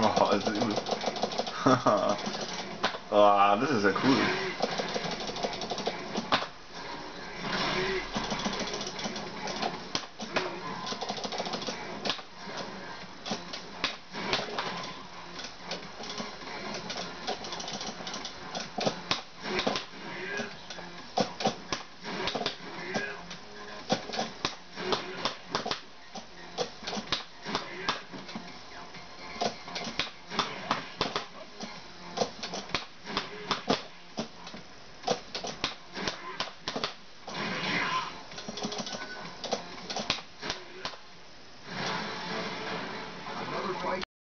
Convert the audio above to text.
Oh, das also ist übel. oh, das ist ja cool.